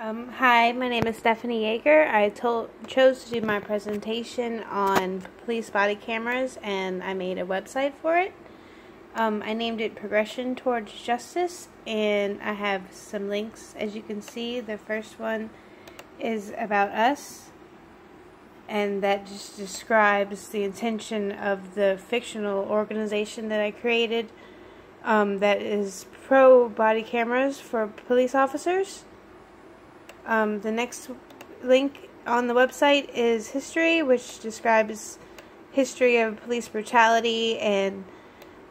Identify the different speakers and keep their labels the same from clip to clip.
Speaker 1: Um, hi, my name is Stephanie Yeager. I told, chose to do my presentation on police body cameras and I made a website for it. Um, I named it Progression Towards Justice and I have some links as you can see. The first one is about us and that just describes the intention of the fictional organization that I created um, that is pro body cameras for police officers. Um, the next link on the website is history, which describes history of police brutality and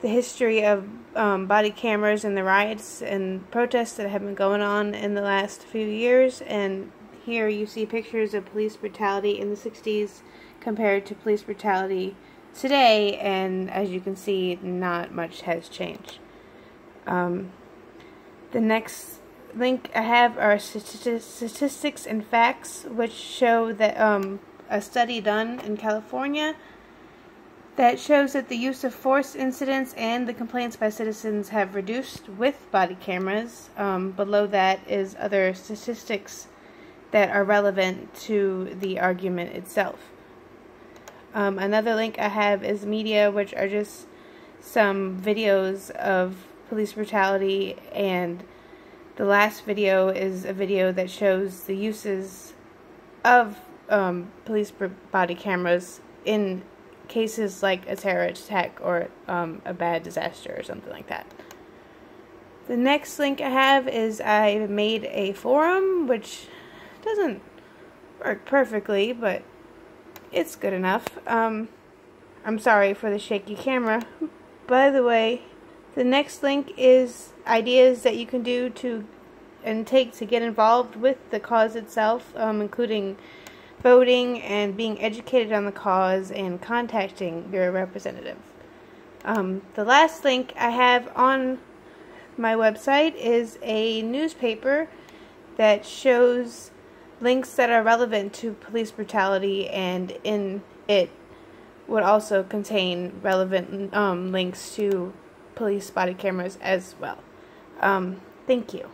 Speaker 1: the history of um, body cameras and the riots and protests that have been going on in the last few years. And here you see pictures of police brutality in the 60s compared to police brutality today, and as you can see, not much has changed. Um, the next link I have are statistics and facts, which show that um, a study done in California that shows that the use of force incidents and the complaints by citizens have reduced with body cameras. Um, below that is other statistics that are relevant to the argument itself. Um, another link I have is media, which are just some videos of police brutality and the last video is a video that shows the uses of um, police body cameras in cases like a terrorist attack or um, a bad disaster or something like that. The next link I have is I made a forum, which doesn't work perfectly, but it's good enough. Um, I'm sorry for the shaky camera. By the way, the next link is ideas that you can do to and take to get involved with the cause itself, um, including voting and being educated on the cause and contacting your representative. Um, the last link I have on my website is a newspaper that shows links that are relevant to police brutality, and in it would also contain relevant um, links to police body cameras as well. Um, thank you.